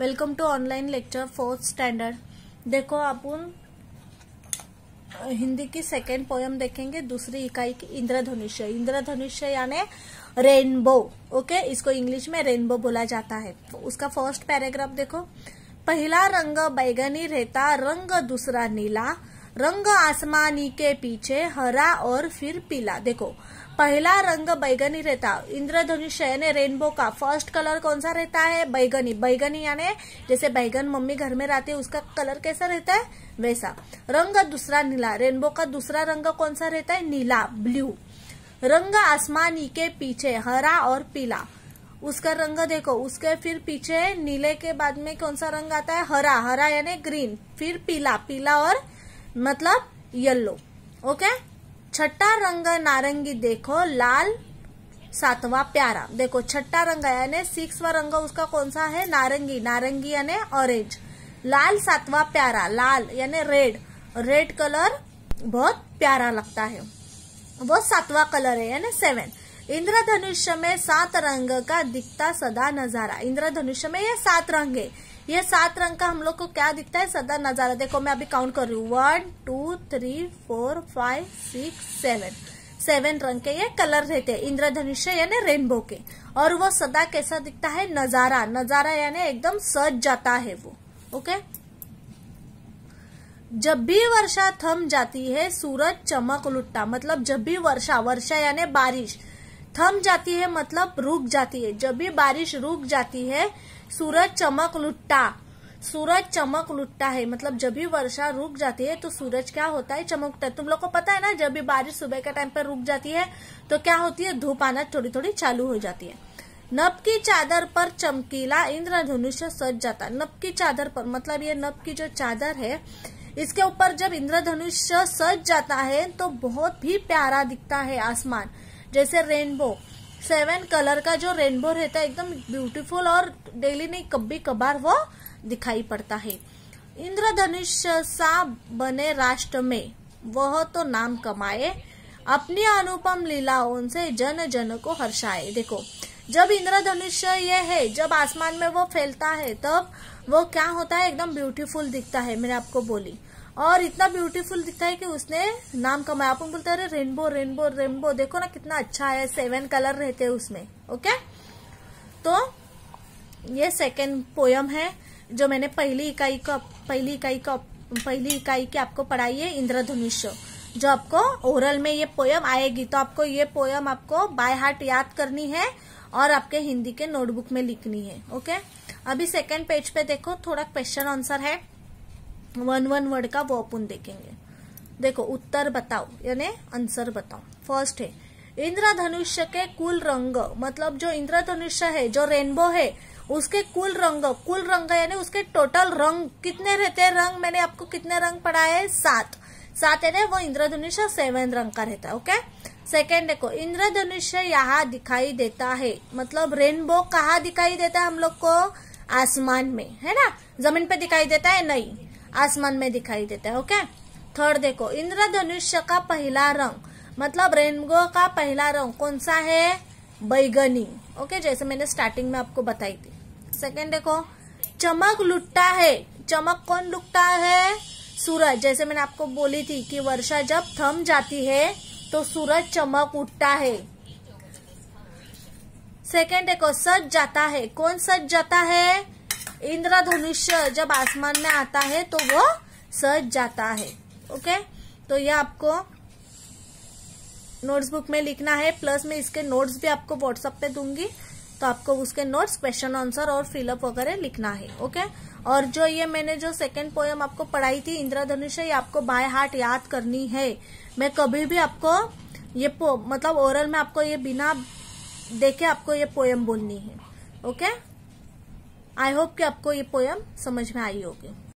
Welcome to online lecture fourth standard. देखो, अपन हिंदी की सेकेंड पोयम देखेंगे, दूसरी इकाई की इंद्रधनुष्य इंद्रधनुष्य यानी रेनबो ओके इसको इंग्लिश में रेनबो बोला जाता है। उसका फ़र्स्ट पैराग्राफ देखो। पहला रंग बैगनी रहता, रंग दूसरा नीला, रंग आसमानी के पीछे हरा और फिर पीला। देखो पहला रंग बैगनी रहता। इंद्रधनुष यानी रेनबो का। फ़र्स्ट कलर कौन सा रहता है? बैगनी। बैगनी यानी जैसे बैगन मम्मी घर में रहती है, उसका कलर कैसा रहता है? वैसा। रंग दूसरा नीला। रेनबो का दूसरा रंग कौन सा रहता है? नीला ब्लू रंग आसमानी के पीछे, हरा और पीला। उसका रंग देखो, उसके फिर पीछे नीले के बाद में कौन सा रंग आता है? हरा। हरा यानी ग्रीन फिर पीला। पीला और मतलब येलो ओके छठा रंग नारंगी देखो, लाल, सातवा प्यारा। देखो, छठा रंग यानी सिक्सवा रंग उसका कौन सा है? नारंगी। नारंगी यानी ऑरेंज लाल, सातवा प्यारा। लाल यानी रेड रेड कलर बहुत प्यारा लगता है। वो सातवा कलर है यानी सेवन इंद्रधनुष्य में सात रंग का दिखता सदा नज़ारा। इंद्रधनुष्य में ये सात रंग है। ये सात रंग का हम लोग को क्या दिखता है? सदा नज़ारा। देखो, मैं अभी काउंट कर रही हूँ। One two three four five six seven seven रंग के ये कलर रहते हैं। इंद्रधनुष्य यानी रेनबो के। और वो सदा कैसा दिखता है? नज़ारा। नज़ारा यानी एकदम सज जाता है वो। ओके जब भी वर्षा थम जाती है, सूरज चमक लुटता। मतलब जब भी वर्षा वर्षा यानी बारिश। थम जाती है मतलब रुक जाती है। जब भी बारिश रुक जाती है, सूरज चमक लुट्टा। सूरज चमक लुटता है मतलब जब भी वर्षा रुक जाती है तो सूरज क्या होता है? चमकता है। तुम लोग को पता है ना, जब भी बारिश सुबह के टाइम पर रुक जाती है तो क्या होती है? धूप आना थोड़ी थोड़ी चालू हो जाती है। नब की चादर पर चमकीला इंद्रधनुष्य सज जाता। नब की चादर पर मतलब ये नब की जो चादर है, इसके ऊपर जब इंद्रधनुष्य सज जाता है तो बहुत ही प्यारा दिखता है आसमान। जैसे रेनबो, सेवन कलर का जो रेनबो रहता है, एकदम ब्यूटीफुल और डेली नहीं, कभी कभार वो दिखाई पड़ता है। इंद्रधनुष सा बने राष्ट्र में, वह तो नाम कमाए, अपनी अनुपम लीलाओं से जन जन को हर्षाए। देखो जब इंद्रधनुष्य ये है, जब आसमान में वो फैलता है, तब वो क्या होता है? एकदम ब्यूटीफुल दिखता है, मैंने आपको बोली। और इतना ब्यूटीफुल दिखता है कि उसने नाम कमाया अपन बोलते हैं रेनबो रेनबो रेनबो देखो ना कितना अच्छा है सेवन कलर रहते हैं उसमें ओके तो ये सेकेंड पोयम है, जो मैंने पहली इकाई का, पहली इकाई का, पहली इकाई की आपको पढ़ाई है इंद्रधनुष्य जो आपको ओरल में ये पोयम आएगी तो आपको ये पोयम आपको बाय हार्ट याद करनी है और आपके हिंदी के नोटबुक में लिखनी है ओके अभी सेकेंड पेज पे देखो, थोड़ा क्वेश्चन आंसर है। वन वन वर्ड का वो अपन देखेंगे। देखो, उत्तर बताओ, यानी आंसर बताओ। फ़र्स्ट है, इंद्रधनुष्य के कुल रंग मतलब जो इंद्रधनुष्य है, जो रेनबो है, उसके कुल रंग कुल रंग यानी उसके टोटल रंग, कितने रहते हैं रंग? मैंने आपको कितने रंग पढ़ाए सात। सात है वो इंद्रधनुष्य सेवन रंग का रहता है ओके सेकेंड देखो, इंद्रधनुष्य यहाँ दिखाई देता है। मतलब रेनबो कहाँ दिखाई देता है हम लोग को? आसमान में, है ना? ज़मीन पे दिखाई देता है? नहीं। आसमान में दिखाई देता है ओके थर्ड देखो, इंद्रधनुष्य का पहला रंग मतलब रेनबो का पहला रंग कौन सा है? बैगनी ओके जैसे मैंने स्टार्टिंग में आपको बताई थी। सेकेंड देखो, चमक लुटता है। चमक कौन लुटता है? सूरज। जैसे मैंने आपको बोली थी कि वर्षा जब थम जाती है तो सूरज चमक उठता है। सेकेंड देखो, सज जाता है। कौन सज जाता है? इंद्रधनुष्य, जब आसमान में आता है तो वो सज जाता है। ओके तो ये आपको नोट्स बुक में लिखना है। प्लस मैं इसके नोट्स भी आपको व्हाट्सएप पे दूँगी। तो आपको उसके नोट्स क्वेश्चन आंसर और फिलअप वगैरह लिखना है ओके और जो ये मैंने जो सेकंड पोयम आपको पढ़ाई थी इंद्रधनुष ये आपको बाय हार्ट याद करनी है। मैं कभी भी आपको ये मतलब ओरल में आपको ये बिना देखे आपको ये पोयम बोलनी है ओके आई होप कि आपको ये पोयम समझ में आई होगी।